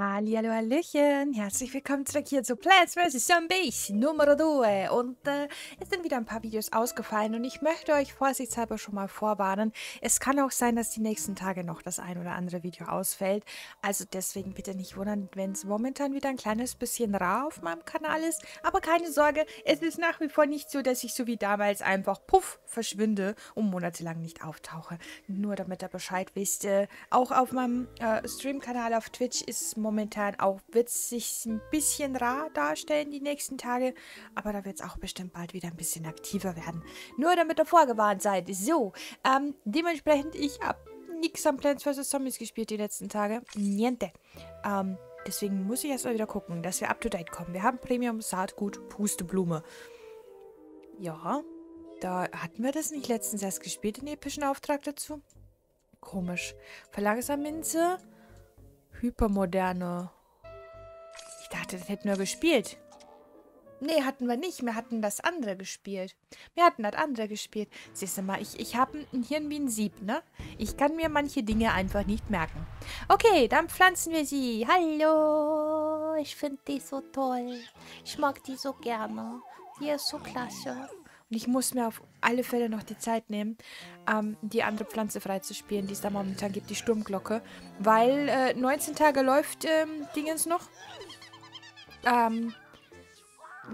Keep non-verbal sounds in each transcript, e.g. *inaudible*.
Hallihallo, Hallöchen. Herzlich willkommen zurück hier zu Plants vs. Zombies Nummer 2. Und äh, es sind wieder ein paar Videos ausgefallen und ich möchte euch vorsichtshalber schon mal vorwarnen. Es kann auch sein, dass die nächsten Tage noch das ein oder andere Video ausfällt. Also deswegen bitte nicht wundern, wenn es momentan wieder ein kleines bisschen rar auf meinem Kanal ist. Aber keine Sorge, es ist nach wie vor nicht so, dass ich so wie damals einfach puff verschwinde und monatelang nicht auftauche. Nur damit ihr Bescheid wisst, äh, auch auf meinem äh, Stream-Kanal auf Twitch ist momentan momentan auch wird sich ein bisschen rar darstellen die nächsten Tage, aber da wird es auch bestimmt bald wieder ein bisschen aktiver werden. Nur damit ihr vorgewarnt seid. So, ähm, dementsprechend, ich habe nichts am Plants vs. Zombies gespielt die letzten Tage. Niente. Ähm, deswegen muss ich erst mal wieder gucken, dass wir up to date kommen. Wir haben Premium Saatgut Pusteblume. Ja, da hatten wir das nicht letztens erst gespielt, den epischen Auftrag dazu. Komisch. Verlagersamminze. Hypermoderne. Ich dachte, das hätten wir gespielt. Nee, hatten wir nicht. Wir hatten das andere gespielt. Wir hatten das andere gespielt. Siehst du mal, ich, ich habe ein Hirn wie ein Sieb, ne? Ich kann mir manche Dinge einfach nicht merken. Okay, dann pflanzen wir sie. Hallo, ich finde die so toll. Ich mag die so gerne. Die ist so klasse. Und ich muss mir auf alle Fälle noch die Zeit nehmen, ähm, die andere Pflanze freizuspielen, die es da momentan gibt, die Sturmglocke. Weil äh, 19 Tage läuft ähm, Dingens noch. Ähm,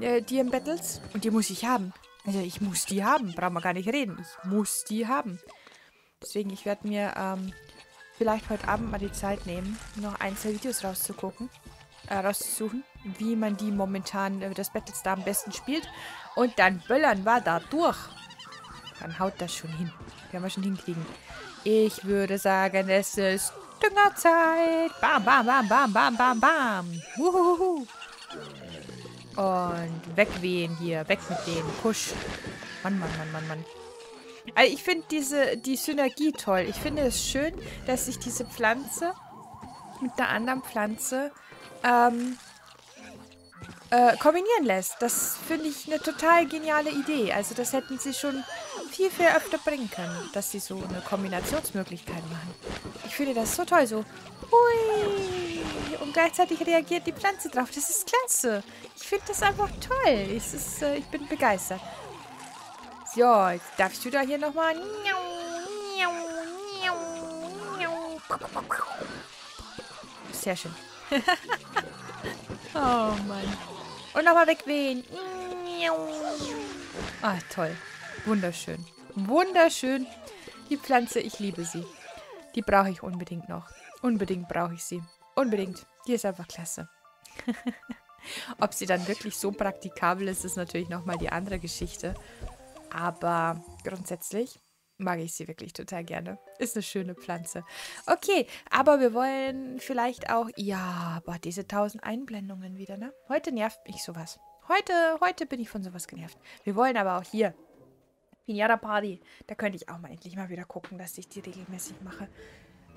äh, die im Battles. Und die muss ich haben. Also ich muss die haben. Brauchen wir gar nicht reden. Ich muss die haben. Deswegen, ich werde mir ähm, vielleicht heute Abend mal die Zeit nehmen, noch ein, zwei Videos rauszugucken äh, rauszusuchen, wie man die momentan, äh, das Battlestar am besten spielt. Und dann böllern wir da durch. Dann haut das schon hin. Werden wir schon hinkriegen. Ich würde sagen, es ist Düngerzeit. Bam, bam, bam, bam, bam, bam, bam. Uhuhu. Und wegwehen hier. Weg mit denen. Push. Mann, Mann, Mann, Mann, Mann. Also ich finde diese die Synergie toll. Ich finde es schön, dass sich diese Pflanze mit der anderen Pflanze ähm, äh, kombinieren lässt. Das finde ich eine total geniale Idee. Also das hätten sie schon viel, viel öfter bringen können, dass sie so eine Kombinationsmöglichkeit machen. Ich finde das so toll, so hui und gleichzeitig reagiert die Pflanze drauf. Das ist klasse. Ich finde das einfach toll. Es ist, äh, ich bin begeistert. So, darfst du da hier nochmal... Sehr schön. *laughs* oh Mann. Und nochmal wegwehen. Ah, toll. Wunderschön. Wunderschön. Die Pflanze, ich liebe sie. Die brauche ich unbedingt noch. Unbedingt brauche ich sie. Unbedingt. Die ist einfach klasse. *laughs* Ob sie dann wirklich so praktikabel ist, ist natürlich nochmal die andere Geschichte. Aber grundsätzlich mag ich sie wirklich total gerne. Ist eine schöne Pflanze. Okay, aber wir wollen vielleicht auch... Ja, boah, diese tausend Einblendungen wieder, ne? Heute nervt mich sowas. Heute, heute bin ich von sowas genervt. Wir wollen aber auch hier... Pinata Party. Da könnte ich auch mal endlich mal wieder gucken, dass ich die regelmäßig mache.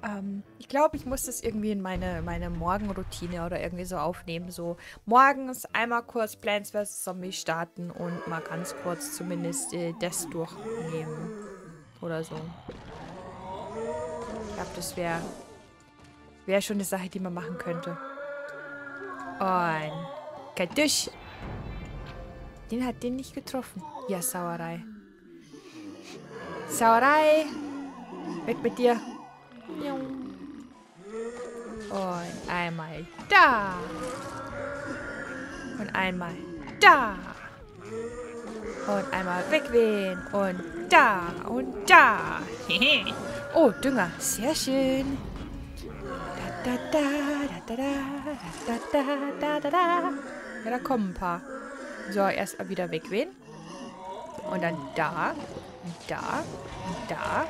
Ähm, ich glaube, ich muss das irgendwie in meine, meine Morgenroutine oder irgendwie so aufnehmen. So morgens einmal kurz Plants vs. Zombies starten und mal ganz kurz zumindest äh, das durchnehmen oder so. Ich glaube, das wäre wär schon eine Sache, die man machen könnte. Und Kadusch. Den hat den nicht getroffen. Ja, Sauerei. Sauerei. Weg mit dir. Und einmal da. Und einmal da. Und einmal wegwehen. Und da. Und da. oh, Dünger. Sehr schön. Da, da, da, da, da, da, da, da, da. Ja, da kommen ein paar. So, erst mal wieder wegwehen. Und dann da. Da. Da.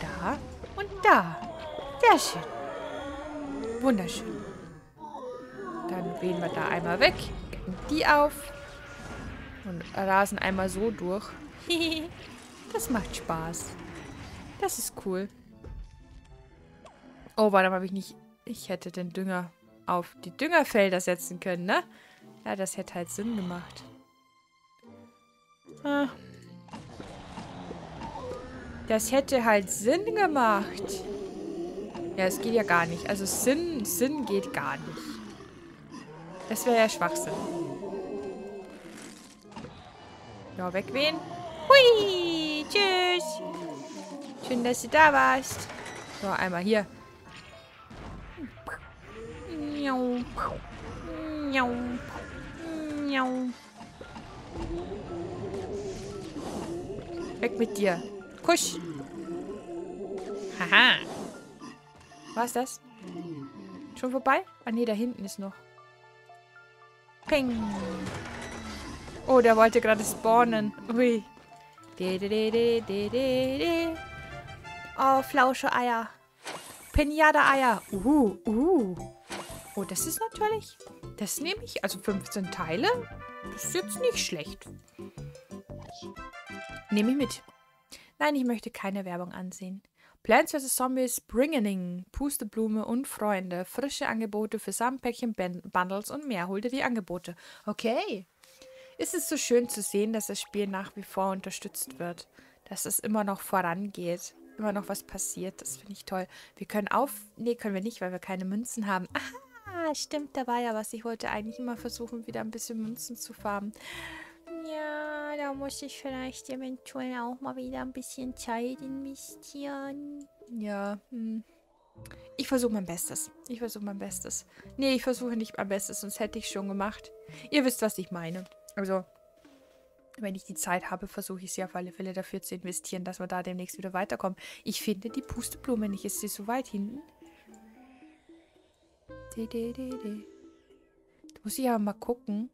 Da. Und da. Sehr schön. Wunderschön. Dann wehen wir da einmal weg. Die auf. Und rasen einmal so durch. das macht Spaß. Das ist cool. Oh, warte mal, habe ich nicht... Ich hätte den Dünger auf die Düngerfelder setzen können, ne? Ja, das hätte halt Sinn gemacht. Ah. Das hätte halt Sinn gemacht. Ja, es geht ja gar nicht. Also Sinn, Sinn geht gar nicht. Das wäre ja Schwachsinn. Ja, wegwehen. Hui, tschüss. Schön, dass du da warst. So, einmal hier. Miau. Miau. Miau. Weg mit dir. Kusch. Haha. Was das? Schon vorbei? Ah, nee, da hinten ist noch. Ping. Oh, der wollte gerade spawnen. Ui. De, de, de, de, de, de, de. Oh, Flausche-Eier. Pinata-Eier. Uh, uh. Oh, das ist natürlich... Das nehme ich. Also 15 Teile. Das ist jetzt nicht schlecht. Nehme ich mit. Nein, ich möchte keine Werbung ansehen. Plants vs. Zombies, Bringening, Pusteblume und Freunde. Frische Angebote für Samenpäckchen, Bundles und mehr. Hol dir die Angebote. Okay. Ist es so schön zu sehen, dass das Spiel nach wie vor unterstützt wird. Dass es immer noch vorangeht. Immer noch was passiert. Das finde ich toll. Wir können auf... Nee, können wir nicht, weil wir keine Münzen haben. *laughs* Ah, stimmt, da war ja was. Ich wollte eigentlich immer versuchen, wieder ein bisschen Münzen zu farmen. Ja, da muss ich vielleicht eventuell auch mal wieder ein bisschen Zeit investieren. Ja, hm. Ich versuche mein Bestes. Ich versuche mein Bestes. Nee, ich versuche nicht mein Bestes, sonst hätte ich schon gemacht. Ihr wisst, was ich meine. Also, wenn ich die Zeit habe, versuche ich sie auf alle Fälle dafür zu investieren, dass wir da demnächst wieder weiterkommen. Ich finde die Pusteblume nicht. Ist sie so weit hinten? Da muss ich aber mal gucken.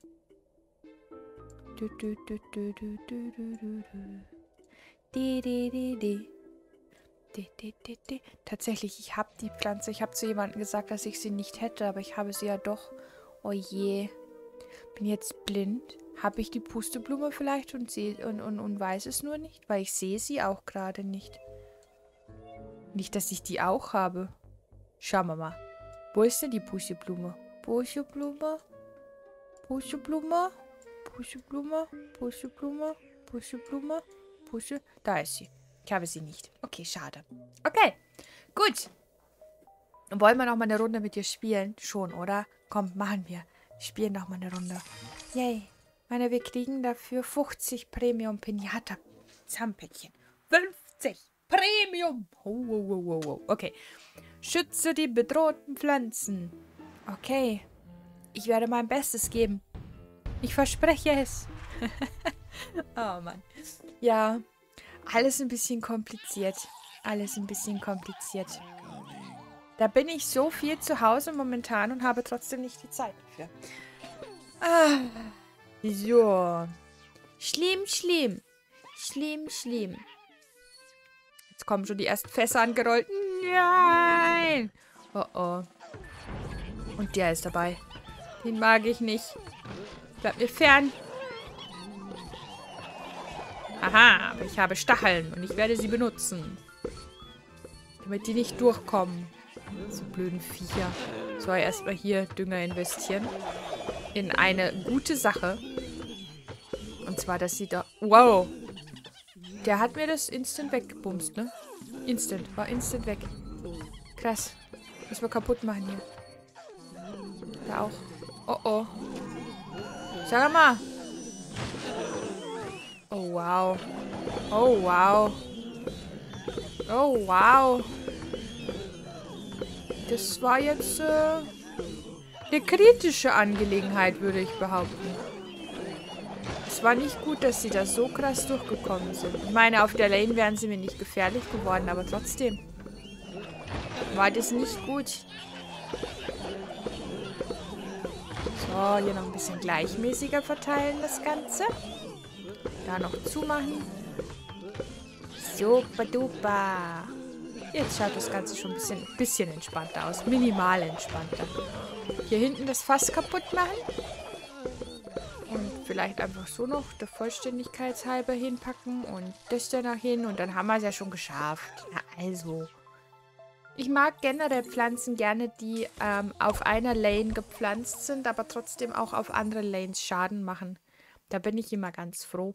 Tatsächlich, ich habe die Pflanze. Ich habe zu jemandem gesagt, dass ich sie nicht hätte, aber ich habe sie ja doch. Oh je. Bin jetzt blind. Habe ich die Pusteblume vielleicht und, seh, und, und, und weiß es nur nicht? Weil ich sehe sie auch gerade nicht. Nicht, dass ich die auch habe. Schauen wir mal. Wo ist denn die Pusteblume? Pusteblume? Pusteblume? Pusteblume, Pusteblume, Pusteblume, Puste. Da ist sie. Ich habe sie nicht. Okay, schade. Okay, gut. Wollen wir noch mal eine Runde mit dir spielen? Schon, oder? Komm, machen wir. Spielen noch mal eine Runde. Yay. Meine, wir kriegen dafür 50 Premium Pinata Zahnpäckchen. 50 Premium. Oh, oh, oh, oh, oh. Okay. Schütze die bedrohten Pflanzen. Okay. Ich werde mein Bestes geben. Ich verspreche es. *laughs* oh Mann. Ja, alles ein bisschen kompliziert. Alles ein bisschen kompliziert. Da bin ich so viel zu Hause momentan und habe trotzdem nicht die Zeit dafür. Ah, so. Schlimm, schlimm. Schlimm, schlimm. Jetzt kommen schon die ersten Fässer angerollt. Nein! Oh oh. Und der ist dabei. Den mag ich nicht. Bleib mir fern. Aha, aber ich habe Stacheln und ich werde sie benutzen. Damit die nicht durchkommen. So blöden Viecher. So, erstmal hier Dünger investieren. In eine gute Sache. Und zwar, dass sie da... Wow. Der hat mir das instant weggebumst, ne? Instant. War instant weg. Krass. Müssen wir kaputt machen hier. Da auch. Oh oh. Sag mal. Oh, wow. Oh, wow. Oh, wow. Das war jetzt äh, eine kritische Angelegenheit, würde ich behaupten. Es war nicht gut, dass sie da so krass durchgekommen sind. Ich meine, auf der Lane wären sie mir nicht gefährlich geworden, aber trotzdem war das nicht gut. So, hier noch ein bisschen gleichmäßiger verteilen das Ganze. Da noch zumachen. Super duper. Jetzt schaut das Ganze schon ein bisschen, bisschen entspannter aus. Minimal entspannter. Hier hinten das Fass kaputt machen. Und vielleicht einfach so noch der Vollständigkeit halber hinpacken. Und das danach hin. Und dann haben wir es ja schon geschafft. Ja, also. Ich mag generell Pflanzen gerne, die ähm, auf einer Lane gepflanzt sind, aber trotzdem auch auf andere Lanes Schaden machen. Da bin ich immer ganz froh.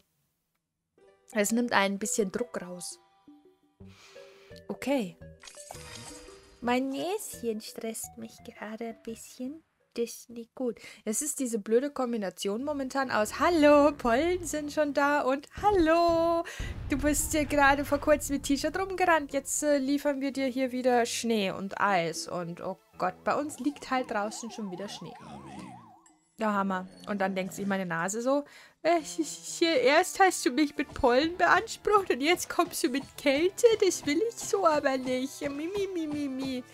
Es nimmt ein bisschen Druck raus. Okay. Mein Näschen stresst mich gerade ein bisschen. Das ist nicht gut. Es ist diese blöde Kombination momentan aus Hallo, Pollen sind schon da und Hallo, du bist ja gerade vor kurzem mit T-Shirt rumgerannt. Jetzt äh, liefern wir dir hier wieder Schnee und Eis. Und oh Gott, bei uns liegt halt draußen schon wieder Schnee. Der Hammer. Und dann denkt sich meine Nase so, äh, hier erst hast du mich mit Pollen beansprucht und jetzt kommst du mit Kälte. Das will ich so aber nicht. Mi, mi, mi, mi, mi.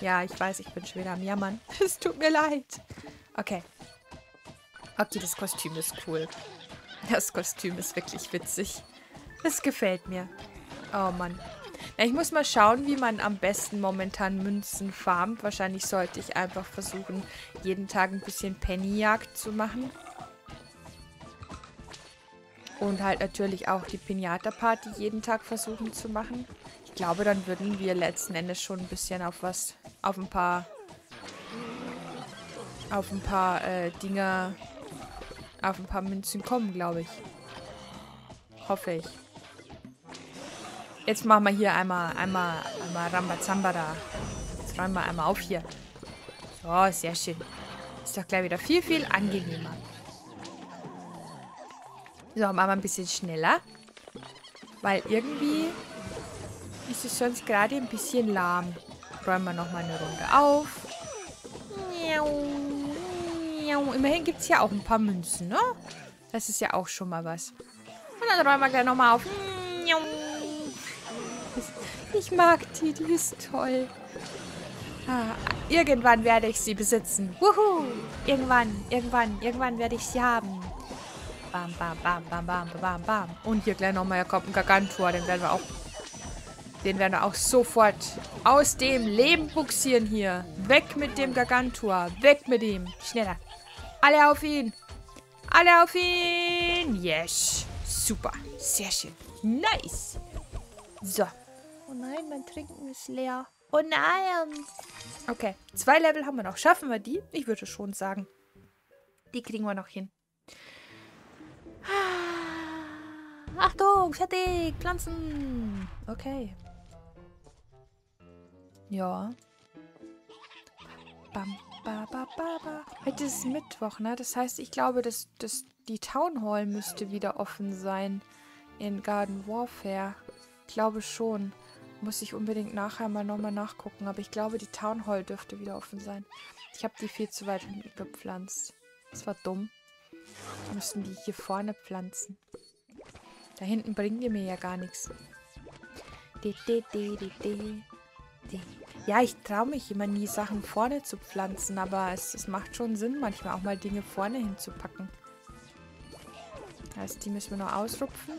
Ja, ich weiß, ich bin schon wieder am Jammern. *laughs* Es tut mir leid. Okay. Okay, das Kostüm ist cool. Das Kostüm ist wirklich witzig. Es gefällt mir. Oh Mann. Ja, ich muss mal schauen, wie man am besten momentan Münzen farmt. Wahrscheinlich sollte ich einfach versuchen, jeden Tag ein bisschen Pennyjagd zu machen. Und halt natürlich auch die Pinata-Party jeden Tag versuchen zu machen glaube, dann würden wir letzten Endes schon ein bisschen auf was, auf ein paar, auf ein paar äh, Dinger, auf ein paar Münzen kommen, glaube ich. Hoffe ich. Jetzt machen wir hier einmal, einmal, einmal Rambazamba da. Jetzt räumen wir einmal auf hier. So, sehr schön. Ist doch gleich wieder viel, viel angenehmer. So, machen wir ein bisschen schneller. Weil irgendwie ist es sonst gerade ein bisschen lahm. Räumen wir nochmal eine Runde auf. Immerhin gibt es hier auch ein paar Münzen, ne? Das ist ja auch schon mal was. Und dann räumen wir gleich nochmal auf. Ich mag die, die ist toll. Ah, irgendwann werde ich sie besitzen. Wuhu! Irgendwann, irgendwann, irgendwann werde ich sie haben. Bam, bam, bam, bam, bam, bam, bam. Und hier gleich nochmal, kommt ein Gargantua. Den werden wir auch den werden wir auch sofort aus dem Leben buxieren hier. Weg mit dem Gargantua. Weg mit ihm. Schneller. Alle auf ihn. Alle auf ihn. Yes. Super. Sehr schön. Nice. So. Oh nein, mein Trinken ist leer. Oh nein. Okay, zwei Level haben wir noch. Schaffen wir die? Ich würde schon sagen. Die kriegen wir noch hin. Achtung, fertig, Pflanzen. Okay. Ja. Bam, ba, ba, ba, ba. Heute ist Mittwoch, ne? Das heißt, ich glaube, dass, dass die Town Hall müsste wieder offen sein in Garden Warfare. Ich glaube schon. Muss ich unbedingt nachher mal nochmal nachgucken. Aber ich glaube, die Town Hall dürfte wieder offen sein. Ich habe die viel zu weit hinten gepflanzt. Das war dumm. Wir müssen die hier vorne pflanzen. Da hinten bringen die mir ja gar nichts. Ja, ich traue mich immer nie, Sachen vorne zu pflanzen, aber es, es macht schon Sinn, manchmal auch mal Dinge vorne hinzupacken. heißt, die müssen wir noch ausrupfen.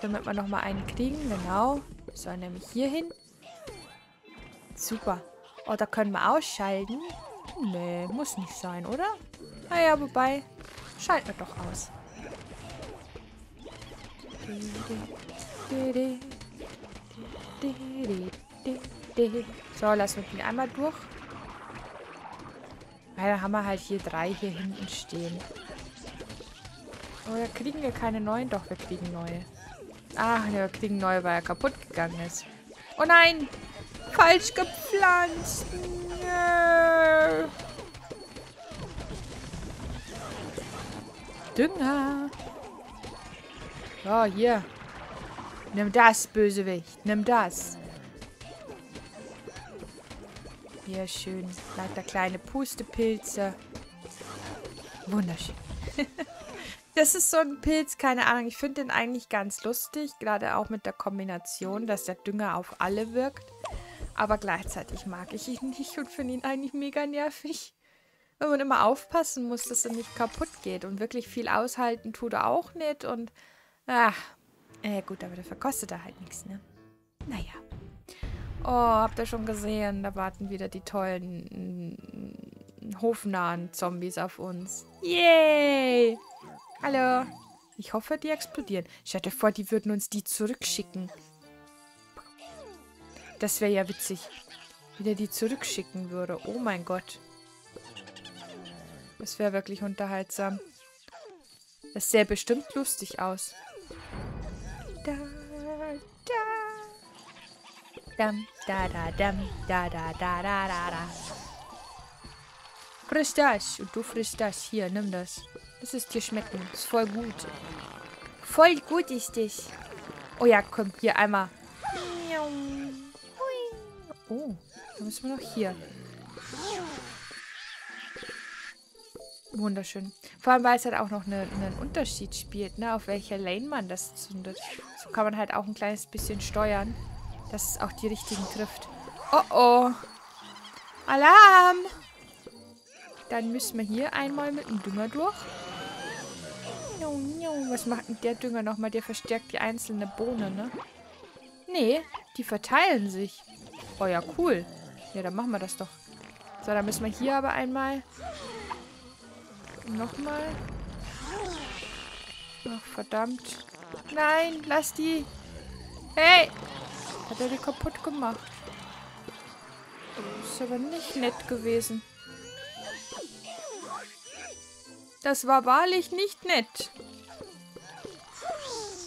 Damit wir nochmal einen kriegen, genau. Soll nämlich hier hin. Super. Oh, da können wir ausschalten. Nee, muss nicht sein, oder? Naja, wobei, schalten wir doch aus. So, lassen wir den einmal durch. Weil dann haben wir halt hier drei hier hinten stehen. Oder kriegen wir keine neuen? Doch, wir kriegen neue. Ach, wir kriegen neue, weil er kaputt gegangen ist. Oh nein! Falsch gepflanzt! Nö. Dünger! So, hier. Nimm das, Bösewicht. Nimm das. Hier schön. Lauter kleine Pustepilze. Wunderschön. *laughs* das ist so ein Pilz, keine Ahnung. Ich finde den eigentlich ganz lustig. Gerade auch mit der Kombination, dass der Dünger auf alle wirkt. Aber gleichzeitig mag ich ihn nicht und finde ihn eigentlich mega nervig. Wenn man immer aufpassen muss, dass er nicht kaputt geht. Und wirklich viel aushalten tut er auch nicht. Und, ach, äh, gut, aber der verkostet er halt nichts, ne? Naja. Oh, habt ihr schon gesehen? Da warten wieder die tollen mm, hofnahen Zombies auf uns. Yay! Hallo. Ich hoffe, die explodieren. Stell dir vor, die würden uns die zurückschicken. Das wäre ja witzig. Wie der die zurückschicken würde. Oh mein Gott. Das wäre wirklich unterhaltsam. Das sähe bestimmt lustig aus. Da, da. Dam, da, da, dam, da, da, da, da, da, da. Friss das. Und du frisst das. Hier, nimm das. Das ist dir schmecken. Ist voll gut. Voll gut ist das. Oh ja, komm, hier einmal. Oh, dann müssen wir noch hier. Wunderschön. Vor allem, weil es halt auch noch eine, einen Unterschied spielt, ne? Auf welcher Lane man das zündet. So kann man halt auch ein kleines bisschen steuern, dass es auch die richtigen trifft. Oh oh. Alarm! Dann müssen wir hier einmal mit dem Dünger durch. Was macht denn der Dünger nochmal? Der verstärkt die einzelne Bohne, ne? Nee, die verteilen sich. Oh ja, cool. Ja, dann machen wir das doch. So, dann müssen wir hier aber einmal... Nochmal. Ach, verdammt. Nein, lass die. Hey! Hat er die kaputt gemacht. Ist aber nicht nett gewesen. Das war wahrlich nicht nett.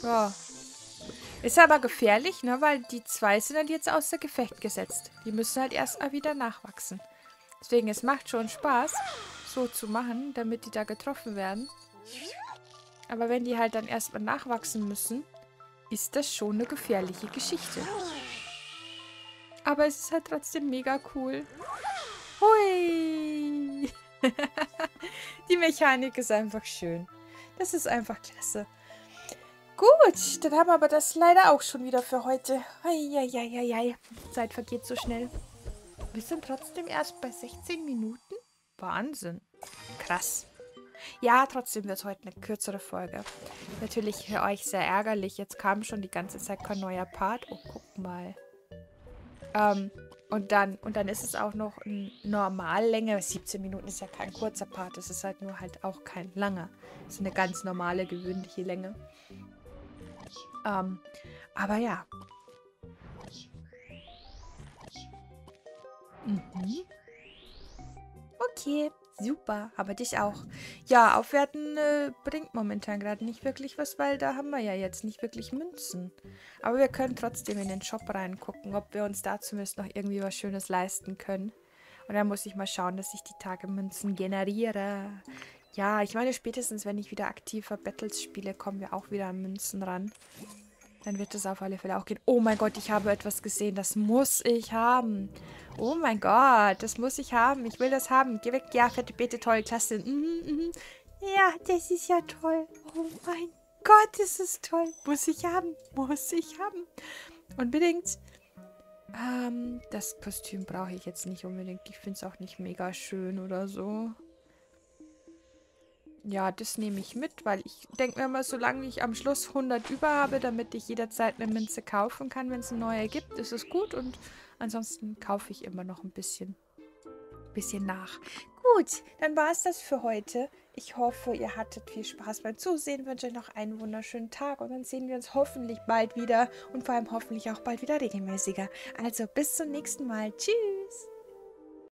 So. Ist aber gefährlich, ne? Weil die zwei sind halt jetzt außer Gefecht gesetzt. Die müssen halt erstmal wieder nachwachsen. Deswegen, es macht schon Spaß, so zu machen, damit die da getroffen werden. Aber wenn die halt dann erstmal nachwachsen müssen, ist das schon eine gefährliche Geschichte. Aber es ist halt trotzdem mega cool. Hui! *laughs* die Mechanik ist einfach schön. Das ist einfach klasse. Gut, dann haben wir aber das leider auch schon wieder für heute. Eieieiei. Zeit vergeht so schnell. Wir sind trotzdem erst bei 16 Minuten. Wahnsinn. Krass. Ja, trotzdem wird es heute eine kürzere Folge. Natürlich für euch sehr ärgerlich. Jetzt kam schon die ganze Zeit kein neuer Part. Oh, guck mal. Ähm, und dann, und dann ist es auch noch eine Normallänge. 17 Minuten ist ja kein kurzer Part. Es ist halt nur halt auch kein langer. Es ist eine ganz normale, gewöhnliche Länge. Ähm, aber ja. Mhm. Okay, super. Aber dich auch. Ja, aufwerten äh, bringt momentan gerade nicht wirklich was, weil da haben wir ja jetzt nicht wirklich Münzen. Aber wir können trotzdem in den Shop reingucken, ob wir uns da zumindest noch irgendwie was Schönes leisten können. Und dann muss ich mal schauen, dass ich die Tage Münzen generiere. Ja, ich meine, spätestens, wenn ich wieder aktiver Battles spiele, kommen wir auch wieder an Münzen ran. Dann wird es auf alle Fälle auch gehen. Oh mein Gott, ich habe etwas gesehen. Das muss ich haben. Oh mein Gott, das muss ich haben. Ich will das haben. Geh weg. Ja, fette Beete, toll, klasse. Mhm, mhm. Ja, das ist ja toll. Oh mein Gott, das ist toll. Muss ich haben. Muss ich haben. Unbedingt. Ähm, das Kostüm brauche ich jetzt nicht unbedingt. Ich finde es auch nicht mega schön oder so. Ja, das nehme ich mit, weil ich denke mir immer, solange ich am Schluss 100 über habe, damit ich jederzeit eine Münze kaufen kann, wenn es eine neue gibt, ist es gut. Und ansonsten kaufe ich immer noch ein bisschen, bisschen nach. Gut, dann war es das für heute. Ich hoffe, ihr hattet viel Spaß beim Zusehen. Ich wünsche euch noch einen wunderschönen Tag und dann sehen wir uns hoffentlich bald wieder und vor allem hoffentlich auch bald wieder regelmäßiger. Also bis zum nächsten Mal. Tschüss.